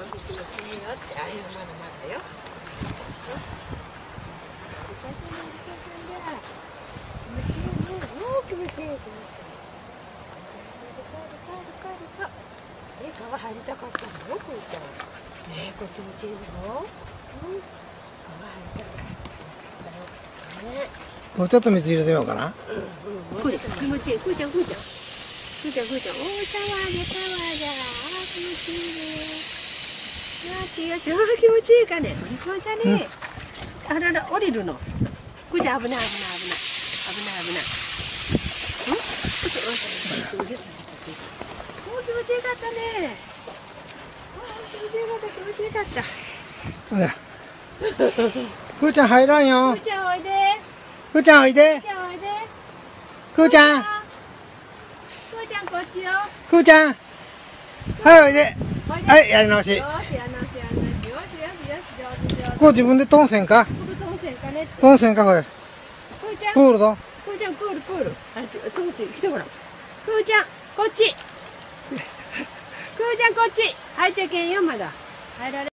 気持ちいいよってあ気持ちいいねこれ気持ちいいのうん川入りたかったよねもうちょっと水入れてみようかな。これ気持ちいい。くーちゃんくーちゃん。くーちゃんくーちゃん。おーシャワーでシャワーじゃあ気持ちいいね。気持ちいいあー気持ちいいかね？気持ちいいね、あらら降りるの。くーちゃん危ない危ない危ない。危ない危ない。ん？ちょっとおー気持ちいいかったね。気持ちいいかった気持ちいいかった。ほら。くーちゃん入らんよ。くーちゃんおいで。くーちゃんおいで。くーちゃんおいで。くーちゃん。こっちよ。くーちゃん。はいおいで。おいで。はいやり直しこう自分でトンせんか？プールトンセンかねトンせんかこれ？くーちゃん。プールと？くーちゃんプールプール。あトンセン来てごらん。くーちゃんこっち。くーちゃんこっち。入っちゃいけんよまだ。入られ